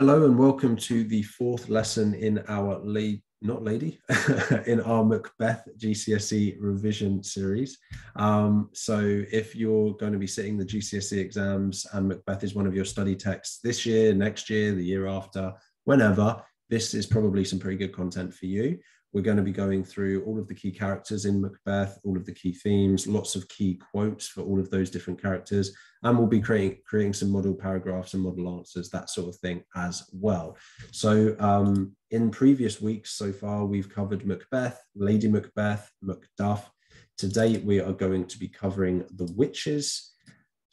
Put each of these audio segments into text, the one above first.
Hello and welcome to the fourth lesson in our not lady, in our Macbeth GCSE revision series. Um, so if you're going to be sitting the GCSE exams and Macbeth is one of your study texts this year, next year, the year after, whenever, this is probably some pretty good content for you. We're going to be going through all of the key characters in Macbeth, all of the key themes, lots of key quotes for all of those different characters, and we'll be creating creating some model paragraphs and model answers, that sort of thing as well. So um, in previous weeks so far, we've covered Macbeth, Lady Macbeth, Macduff. Today we are going to be covering the witches,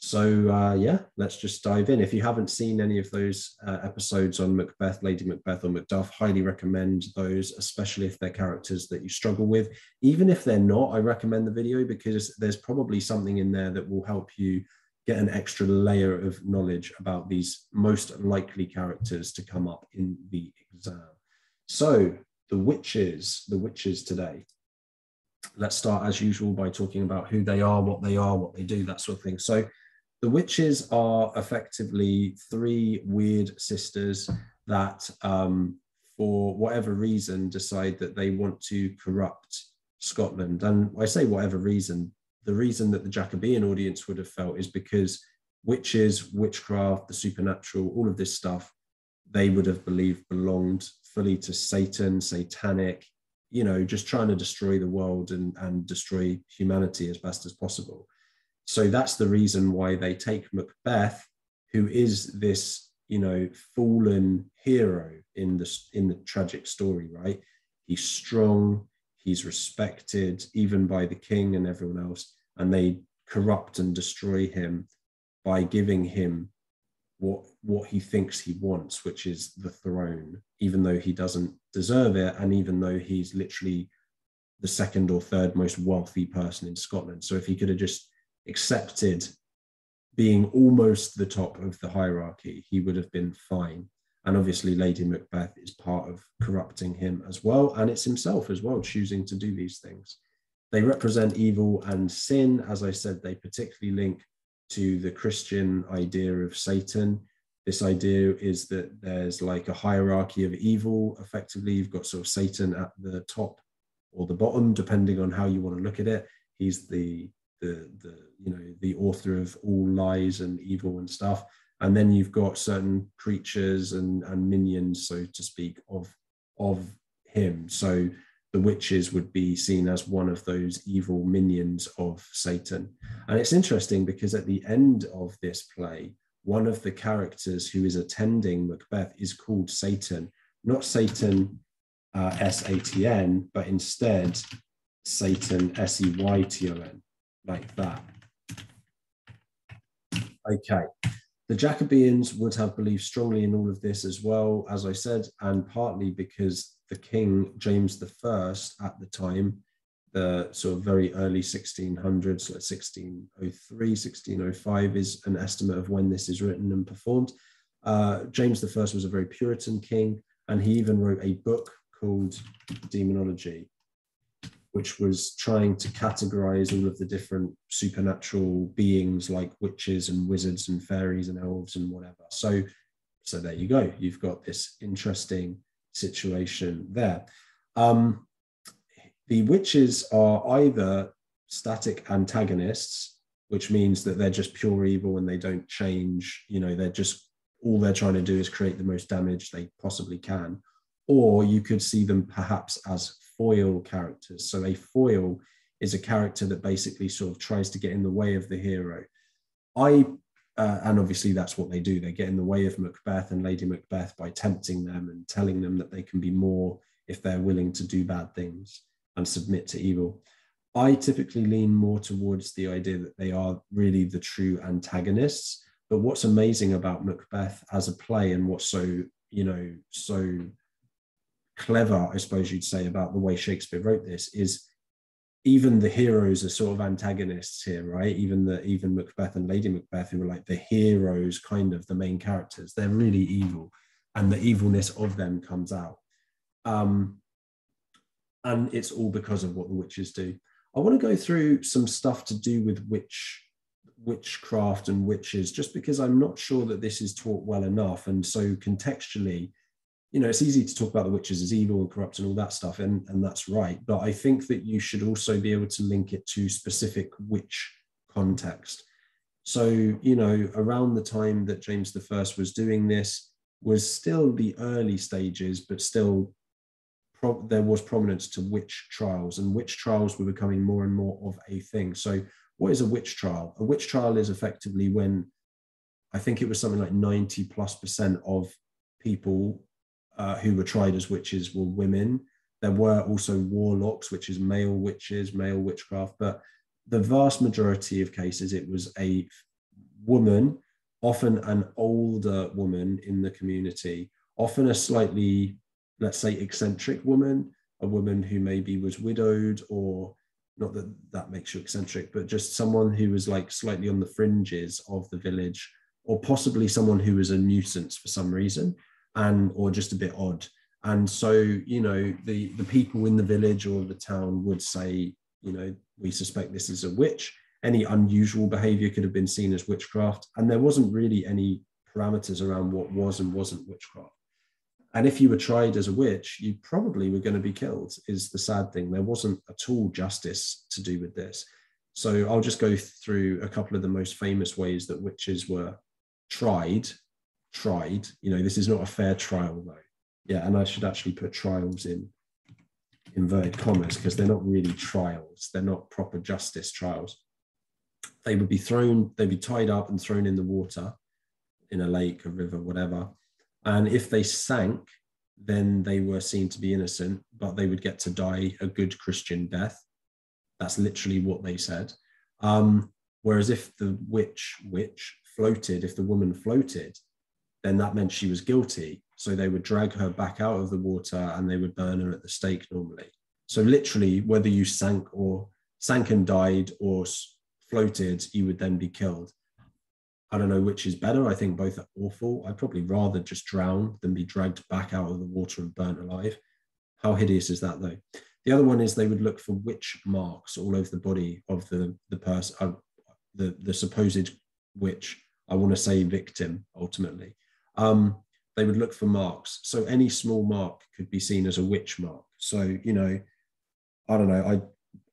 so uh, yeah, let's just dive in. If you haven't seen any of those uh, episodes on Macbeth, Lady Macbeth, or Macduff, highly recommend those, especially if they're characters that you struggle with. Even if they're not, I recommend the video because there's probably something in there that will help you get an extra layer of knowledge about these most likely characters to come up in the exam. So the witches, the witches today. Let's start as usual by talking about who they are, what they are, what they do, that sort of thing. So the witches are effectively three weird sisters that, um, for whatever reason, decide that they want to corrupt Scotland. And I say whatever reason, the reason that the Jacobean audience would have felt is because witches, witchcraft, the supernatural, all of this stuff, they would have believed belonged fully to Satan, satanic, you know, just trying to destroy the world and, and destroy humanity as best as possible. So that's the reason why they take Macbeth, who is this, you know, fallen hero in the in the tragic story, right? He's strong, he's respected even by the king and everyone else, and they corrupt and destroy him by giving him what what he thinks he wants, which is the throne, even though he doesn't deserve it, and even though he's literally the second or third most wealthy person in Scotland. So if he could have just accepted being almost the top of the hierarchy, he would have been fine. And obviously, Lady Macbeth is part of corrupting him as well. And it's himself as well choosing to do these things. They represent evil and sin. As I said, they particularly link to the Christian idea of Satan. This idea is that there's like a hierarchy of evil. Effectively, you've got sort of Satan at the top or the bottom, depending on how you want to look at it. He's the the the you know the author of all lies and evil and stuff. And then you've got certain creatures and and minions so to speak of of him. So the witches would be seen as one of those evil minions of satan. And it's interesting because at the end of this play one of the characters who is attending macbeth is called Seyton. Not satan uh, s-a-t-n but instead Seyton s-e-y-t-o-n like that. Okay. The Jacobeans would have believed strongly in all of this as well, as I said, and partly because the king, James I, at the time, the sort of very early 1600s, like 1603, 1605 is an estimate of when this is written and performed. Uh, James I was a very Puritan king, and he even wrote a book called Demonology, which was trying to categorize all of the different supernatural beings like witches and wizards and fairies and elves and whatever. So, so there you go. You've got this interesting situation there. Um, the witches are either static antagonists, which means that they're just pure evil and they don't change. You know, they're just all they're trying to do is create the most damage they possibly can. Or you could see them perhaps as foil characters. So a foil is a character that basically sort of tries to get in the way of the hero. I uh, and obviously that's what they do. They get in the way of Macbeth and Lady Macbeth by tempting them and telling them that they can be more if they're willing to do bad things and submit to evil. I typically lean more towards the idea that they are really the true antagonists. But what's amazing about Macbeth as a play and what's so, you know, so clever, I suppose you'd say, about the way Shakespeare wrote this is even the heroes are sort of antagonists here, right? Even the even Macbeth and Lady Macbeth, who were like the heroes, kind of the main characters, they're really evil, and the evilness of them comes out. Um, and it's all because of what the witches do. I want to go through some stuff to do with witch witchcraft and witches just because I'm not sure that this is taught well enough. And so contextually, you know, it's easy to talk about the witches as evil and corrupt and all that stuff, and, and that's right. But I think that you should also be able to link it to specific witch context. So, you know, around the time that James I was doing this was still the early stages, but still pro- there was prominence to witch trials, and witch trials were becoming more and more of a thing. So, what is a witch trial? A witch trial is effectively when I think it was something like 90 plus percent of people uh, who were tried as witches were women. There were also warlocks, which is male witches, male witchcraft, but the vast majority of cases, it was a woman, often an older woman in the community, often a slightly, let's say, eccentric woman, a woman who maybe was widowed or not that that makes you eccentric, but just someone who was like slightly on the fringes of the village, or possibly someone who was a nuisance for some reason, and or just a bit odd. And so, you know, the the people in the village or the town would say, you know, we suspect this is a witch. Any unusual behavior could have been seen as witchcraft, and there wasn't really any parameters around what was and wasn't witchcraft. And if you were tried as a witch, you probably were going to be killed, is the sad thing. There wasn't at all justice to do with this. So I'll just go through a couple of the most famous ways that witches were tried. Tried, you know, this is not a fair trial though. Yeah, and I should actually put trials in inverted commas because they're not really trials. They're not proper justice trials. They would be thrown, they'd be tied up and thrown in the water in a lake, a river, whatever and if they sank, then they were seen to be innocent, but they would get to die a good Christian death. That's literally what they said. Um, whereas if the witch, witch floated, if the woman floated, then that meant she was guilty. So they would drag her back out of the water and they would burn her at the stake normally. So literally, whether you sank or sank and died or floated, you would then be killed. I don't know which is better. I think both are awful. I'd probably rather just drown than be dragged back out of the water and burnt alive. How hideous is that, though? The other one is they would look for witch marks all over the body of the the person, uh, the the supposed witch. I want to say victim ultimately. Um, they would look for marks. So any small mark could be seen as a witch mark. So you know, I don't know. I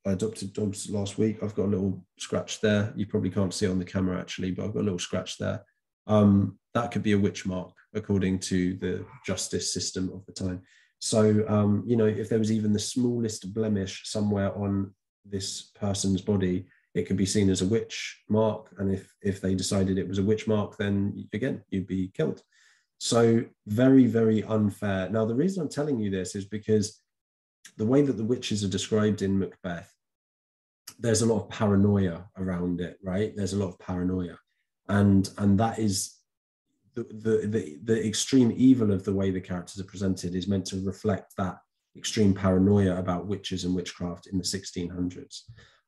I adopted dogs last week. I've got a little scratch there. You probably can't see it on the camera actually, but I've got a little scratch there. Um, that could be a witch mark according to the justice system of the time. So, um, you know, if there was even the smallest blemish somewhere on this person's body, it could be seen as a witch mark. And if, if they decided it was a witch mark, then again, you'd be killed. So, very, very unfair. Now, the reason I'm telling you this is because the way that the witches are described in Macbeth, there's a lot of paranoia around it, right? There's a lot of paranoia, and and that is the the the, the extreme evil of the way the characters are presented is meant to reflect that extreme paranoia about witches and witchcraft in the 1600s.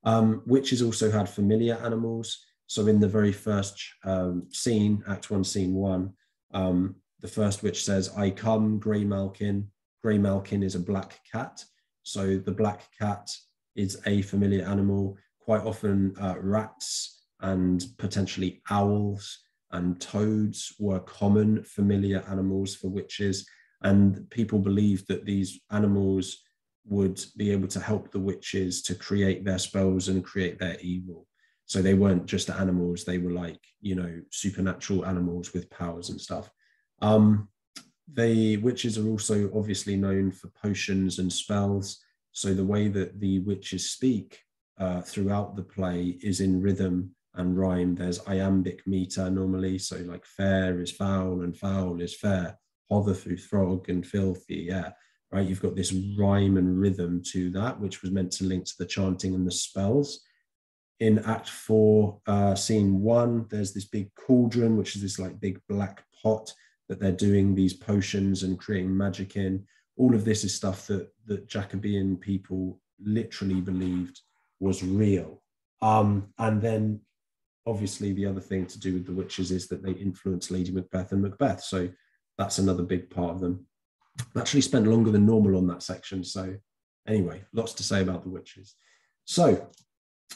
Um, witches also had familiar animals. So in the very first um, scene, Act One, Scene One, um, the first witch says, "I come, Grey Malkin." Grey Malkin is a black cat. So the black cat is a familiar animal. Quite often, uh, rats and potentially owls and toads were common familiar animals for witches. And people believed that these animals would be able to help the witches to create their spells and create their evil. So they weren't just animals, they were like, you know, supernatural animals with powers and stuff. Um, the witches are also obviously known for potions and spells. So the way that the witches speak uh, throughout the play is in rhythm and rhyme. There's iambic meter normally. So like fair is foul and foul is fair. Hother frog and filthy. Yeah. Right. You've got this rhyme and rhythm to that, which was meant to link to the chanting and the spells. In Act Four, uh, Scene One, there's this big cauldron, which is this like big black pot that they're doing these potions and creating magic in. All of this is stuff that that Jacobean people literally believed was real. Um, and then obviously the other thing to do with the witches is that they influence Lady Macbeth and Macbeth. So that's another big part of them. Actually spent longer than normal on that section. So anyway, lots to say about the witches. So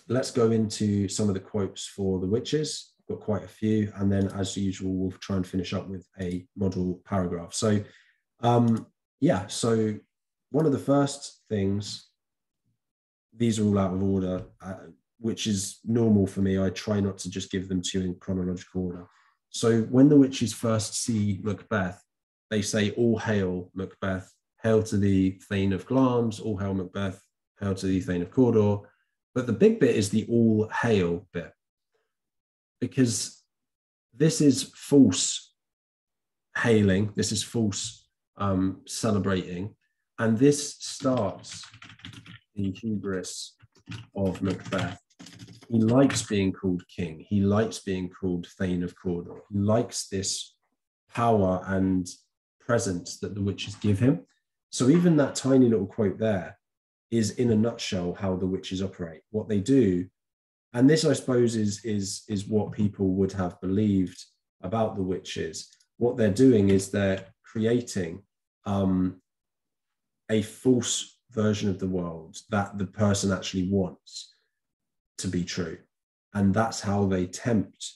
let's go into some of the quotes for the witches. Got quite a few, and then as usual, we'll try and finish up with a model paragraph. So, um, yeah. So one of the first things. These are all out of order, uh, which is normal for me. I try not to just give them to you in chronological order. So when the witches first see Macbeth, they say, All hail Macbeth, hail to the Thane of Glamis, all hail Macbeth, hail to the Thane of Cawdor. But the big bit is the all hail bit, because this is false hailing, this is false um, celebrating, and this starts the hubris of Macbeth he likes being called king. He likes being called Thane of Cawdor. He likes this power and presence that the witches give him. So even that tiny little quote there is in a nutshell how the witches operate. What they do, and this I suppose is is is what people would have believed about the witches. What they're doing is they're creating um, a false version of the world that the person actually wants to be true. And that's how they tempt,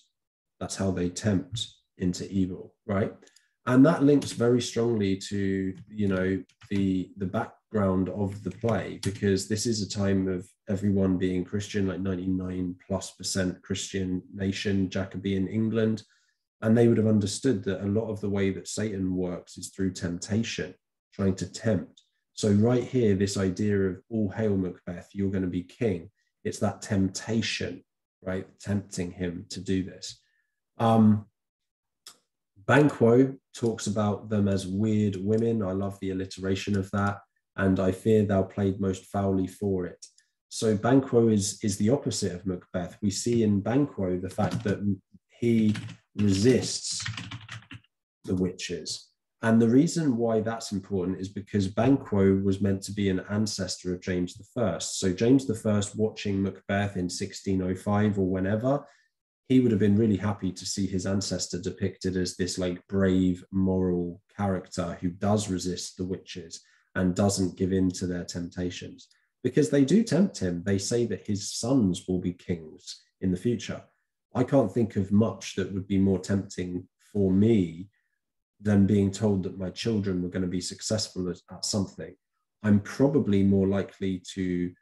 that's how they tempt into evil, right? And that links very strongly to, you know, the the background of the play, because this is a time of everyone being Christian, like 99 plus percent Christian nation, Jacobean England. And they would have understood that a lot of the way that Satan works is through temptation, trying to tempt. So, right here, this idea of all hail Macbeth, you're going to be king it's that temptation, right? Tempting him to do this. Um, Banquo talks about them as weird women. I love the alliteration of that. And I fear thou played most foully for it. So Banquo is, is the opposite of Macbeth. We see in Banquo the fact that he resists the witches and the reason why that's important is because Banquo was meant to be an ancestor of James I. So James I, watching Macbeth in 1605 or whenever, he would have been really happy to see his ancestor depicted as this like brave, moral character who does resist the witches and doesn't give in to their temptations. Because they do tempt him. They say that his sons will be kings in the future. I can't think of much that would be more tempting for me than being told that my children were going to be successful at, at something, I'm probably more likely to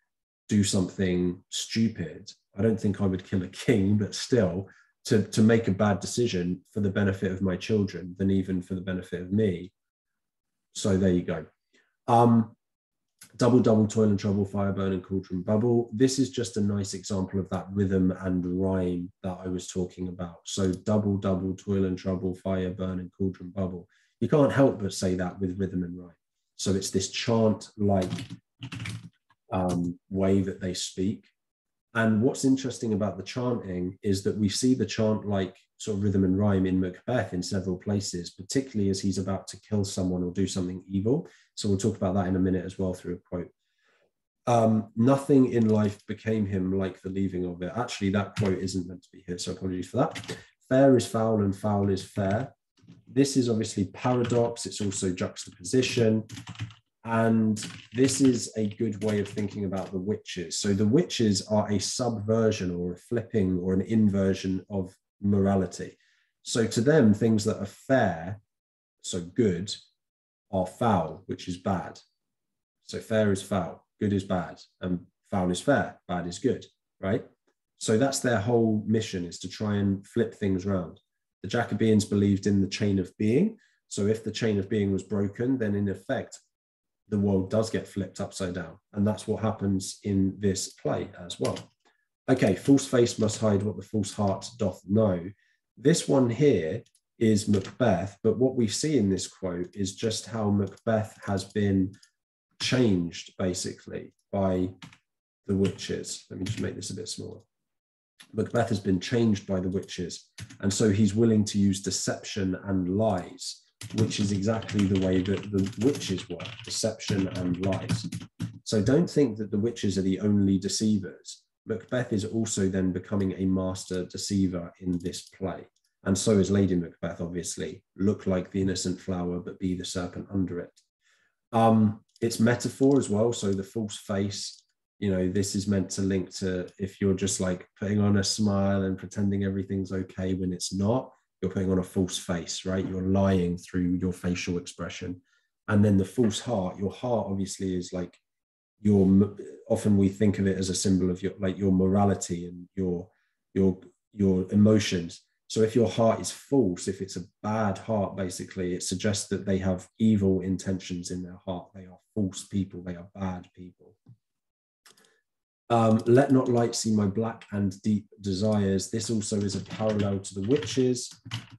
do something stupid. I don't think I would kill a king, but still to, to make a bad decision for the benefit of my children than even for the benefit of me. So there you go. Um, double double toil and trouble fire burn and cauldron bubble. This is just a nice example of that rhythm and rhyme that i was talking about. So double double toil and trouble fire burn and cauldron bubble. You can't help but say that with rhythm and rhyme. So it's this chant like um, way that they speak and what's interesting about the chanting is that we see the chant like sort of rhythm and rhyme in Macbeth in several places, particularly as he's about to kill someone or do something evil. So we'll talk about that in a minute as well through a quote. Um, nothing in life became him like the leaving of it. Actually, that quote isn't meant to be here, so apologies for that. Fair is foul and foul is fair. This is obviously paradox, it's also juxtaposition. And this is a good way of thinking about the witches. So the witches are a subversion or a flipping or an inversion of morality. So to them, things that are fair, so good, are foul, which is bad. So fair is foul, good is bad, and foul is fair, bad is good, right? So that's their whole mission is to try and flip things around. The Jacobeans believed in the chain of being. So if the chain of being was broken, then in effect, the world does get flipped upside down. And that's what happens in this play as well. Okay, false face must hide what the false heart doth know. This one here is Macbeth, but what we see in this quote is just how Macbeth has been changed basically by the witches. Let me just make this a bit smaller. Macbeth has been changed by the witches, and so he's willing to use deception and lies, which is exactly the way that the witches work deception and lies. So don't think that the witches are the only deceivers. Macbeth is also then becoming a master deceiver in this play. And so is Lady Macbeth, obviously. Look like the innocent flower, but be the serpent under it. Um, it's metaphor as well. So the false face you know, this is meant to link to if you're just like putting on a smile and pretending everything's okay when it's not, you're putting on a false face, right? You're lying through your facial expression. And then the false heart, your heart obviously is like your often we think of it as a symbol of your like your morality and your your your emotions so if your heart is false if it's a bad heart basically it suggests that they have evil intentions in their heart they are false people they are bad people um, let not light see my black and deep desires. This also is a parallel to the witches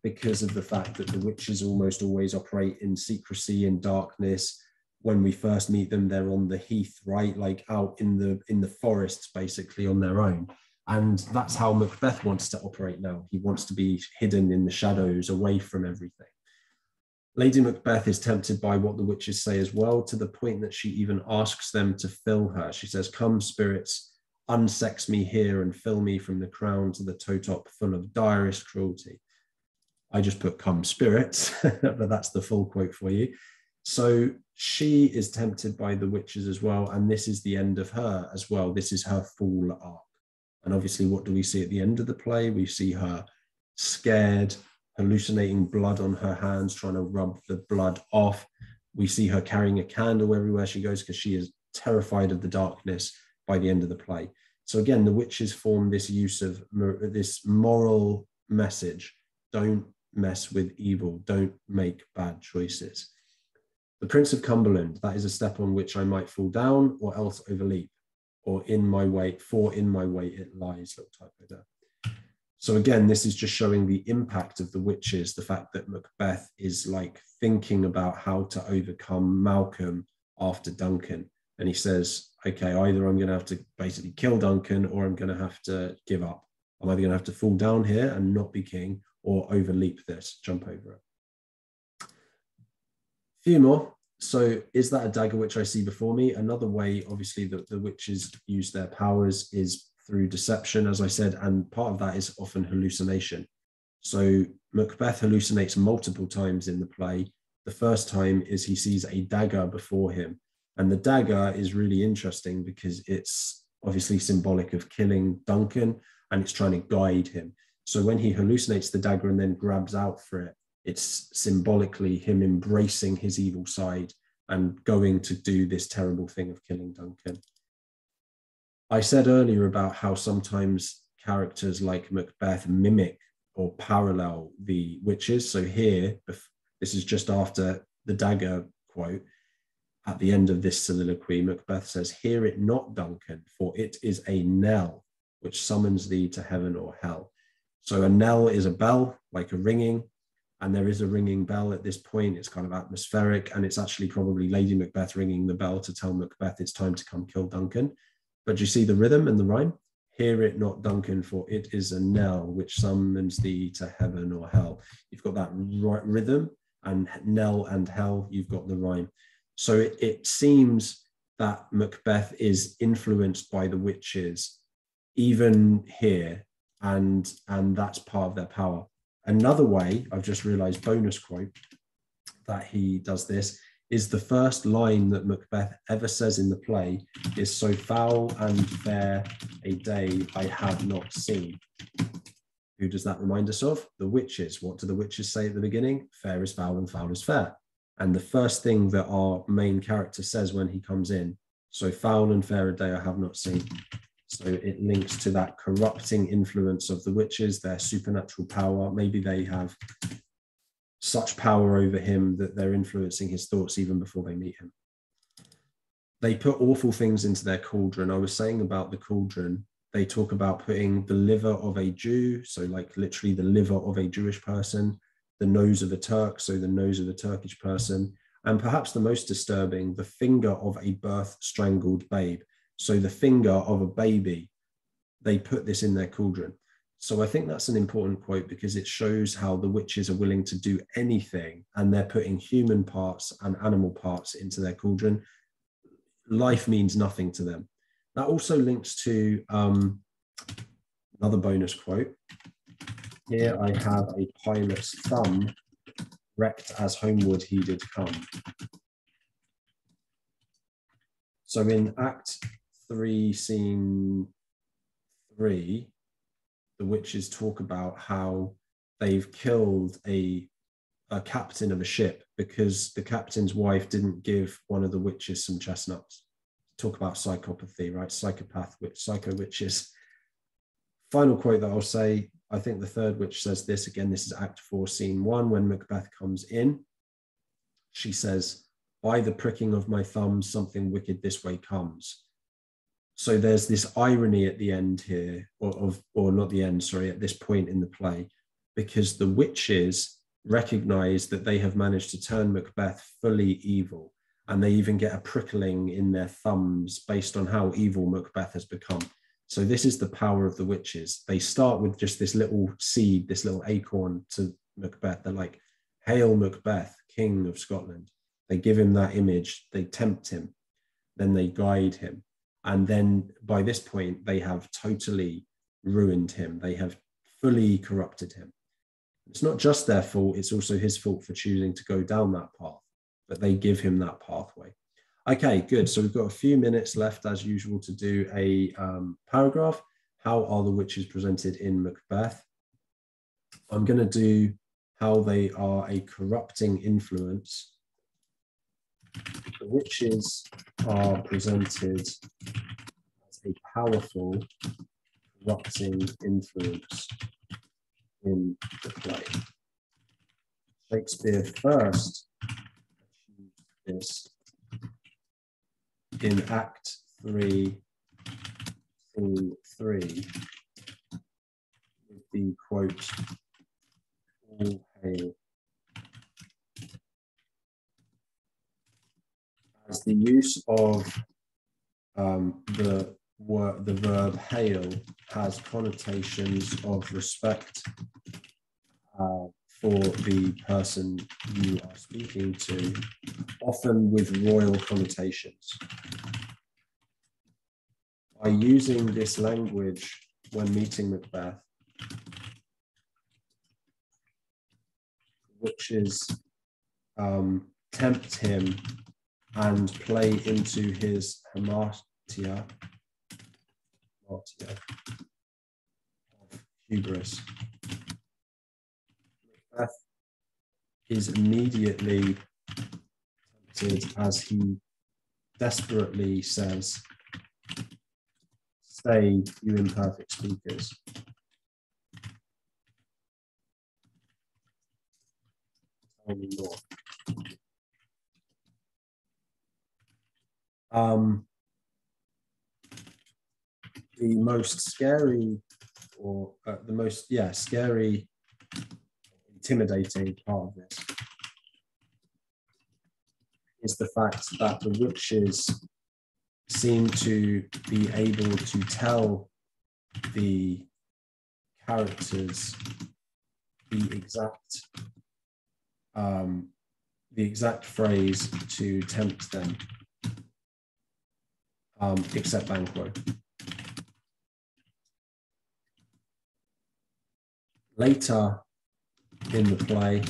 because of the fact that the witches almost always operate in secrecy and darkness. When we first meet them they're on the heath right? Like out in the in the forests basically on their own. And that's how macbeth wants to operate now. He wants to be hidden in the shadows away from everything lady macbeth is tempted by what the witches say as well to the point that she even asks them to fill her she says come spirits unsex me here and fill me from the crown to the toe top full of direst cruelty i just put come spirits but that's the full quote for you so she is tempted by the witches as well. And this is the end of her as well. This is her fall arc. And obviously, what do we see at the end of the play? We see her scared, hallucinating blood on her hands, trying to rub the blood off. We see her carrying a candle everywhere she goes because she is terrified of the darkness by the end of the play. So again, the witches form this use of this moral message: don't mess with evil, don't make bad choices. The Prince of Cumberland, that is a step on which I might fall down or else overleap, or in my way, for in my way it lies, little there. So again, this is just showing the impact of the witches, the fact that Macbeth is like thinking about how to overcome Malcolm after Duncan. And he says, okay, either I'm going to have to basically kill Duncan or I'm going to have to give up. I'm either going to have to fall down here and not be king or overleap this, jump over it A few more. So is that a dagger which I see before me? Another way, obviously, that the witches use their powers is through deception, as I said, and part of that is often hallucination. So Macbeth hallucinates multiple times in the play. The first time is he sees a dagger before him. And the dagger is really interesting because it's obviously symbolic of killing Duncan and it's trying to guide him. So when he hallucinates the dagger and then grabs out for it, it's symbolically him embracing his evil side and going to do this terrible thing of killing Duncan. I said earlier about how sometimes characters like Macbeth mimic or parallel the witches. So here, this is just after the dagger quote. At the end of this soliloquy, Macbeth says, Hear it not, Duncan, for it is a knell which summons thee to heaven or hell. So a knell is a bell, like a ringing, and there is a ringing bell at this point. It's kind of atmospheric, and it's actually probably Lady Macbeth ringing the bell to tell Macbeth it's time to come kill Duncan. But you see the rhythm and the rhyme? Hear it not, Duncan, for it is a knell which summons thee to heaven or hell. You've got that right rhythm, and knell and hell, you've got the rhyme. So it, it seems that Macbeth is influenced by the witches, even here, and and that's part of their power. Another way, I've just realized, bonus quote, that he does this is the first line that Macbeth ever says in the play is so foul and fair a day I have not seen. Who does that remind us of? The witches. What do the witches say at the beginning? Fair is foul and foul is fair. And the first thing that our main character says when he comes in, so foul and fair a day I have not seen, so it links to that corrupting influence of the witches, their supernatural power. Maybe they have such power over him that they're influencing his thoughts even before they meet him. They put awful things into their cauldron. I was saying about the cauldron, they talk about putting the liver of a Jew, so like literally the liver of a Jewish person, the nose of a Turk, so the nose of a Turkish person, and perhaps the most disturbing, the finger of a birth strangled babe. So the finger of a baby, they put this in their cauldron. So I think that's an important quote because it shows how the witches are willing to do anything and they're putting human parts and animal parts into their cauldron. Life means nothing to them. That also links to um, another bonus quote. Here I have a pilot's thumb, wrecked as homeward he did come. So in Act 3, scene 3, the witches talk about how they've killed a, a captain of a ship because the captain's wife didn't give one of the witches some chestnuts. Talk about psychopathy, right? Psychopath, witch, psycho witches. Final quote that I'll say I think the third witch says this again. This is Act 4, Scene 1. When Macbeth comes in, she says, By the pricking of my thumbs, something wicked this way comes. So there's this irony at the end here, or, of, or not the end, sorry, at this point in the play, because the witches recognize that they have managed to turn Macbeth fully evil. And they even get a prickling in their thumbs based on how evil Macbeth has become. So this is the power of the witches. They start with just this little seed, this little acorn to Macbeth. They're like, Hail Macbeth, King of Scotland. They give him that image, they tempt him, then they guide him. And then by this point, they have totally ruined him. They have fully corrupted him. It's not just their fault, it's also his fault for choosing to go down that path, but they give him that pathway. Okay, good. So we've got a few minutes left, as usual, to do a um, paragraph. How are the witches presented in Macbeth? I'm going to do how they are a corrupting influence. The witches are uh, presented as a powerful corrupting influence in the play. Shakespeare first this in Act 3, Scene 3, with the quote, all hail. The use of um, the word, the verb hail has connotations of respect uh, for the person you are speaking to, often with royal connotations. By using this language when meeting Macbeth, which is um, tempt him and play into his hamartia, hamartia of hubris. Macbeth is immediately tempted as he desperately says, Stay, you imperfect speakers. Um, the most scary, or uh, the most, yeah, scary intimidating part of this is the fact that the witches seem to be able to tell the characters the exact um, the exact phrase to tempt them, um, except Banquo. Later, in the play,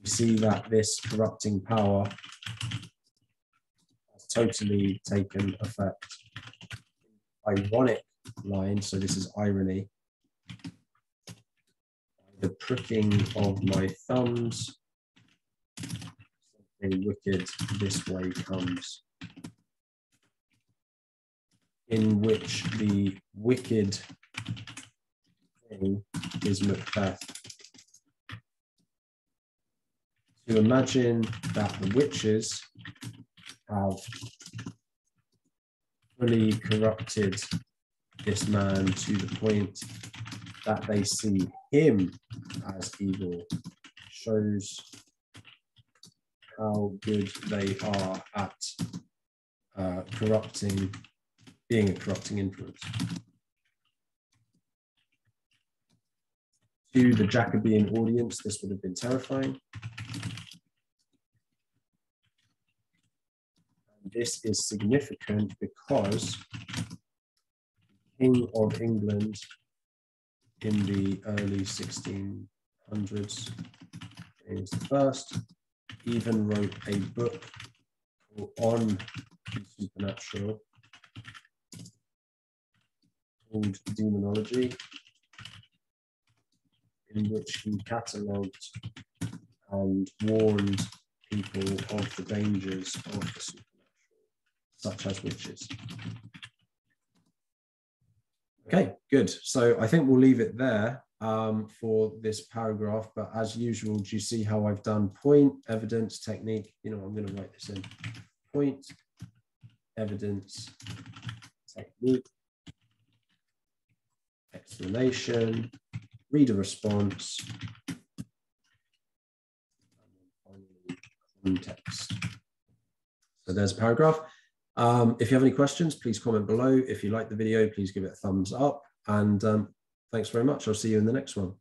we see that this corrupting power has totally taken effect. Ironic line, so this is irony. The pricking of my thumbs, something wicked this way comes. In which the wicked thing is Macbeth. To imagine that the witches have fully corrupted this man to the point that they see him as evil shows how good they are at uh, corrupting, being a corrupting influence. To the Jacobean audience, this would have been terrifying. this is significant because King of England in the early 1600s, James I, even wrote a book on the supernatural called Demonology, in which he catalogued and warned people of the dangers of the supernatural, such as witches. Okay, good. So I think we'll leave it there um, for this paragraph. But as usual, do you see how I've done point, evidence, technique? You know, I'm going to write this in. Point, evidence, technique, explanation, reader response, context. So there's a paragraph. Um, if you have any questions, please comment below. If you like the video, please give it a thumbs up. And um, thanks very much. I'll see you in the next one.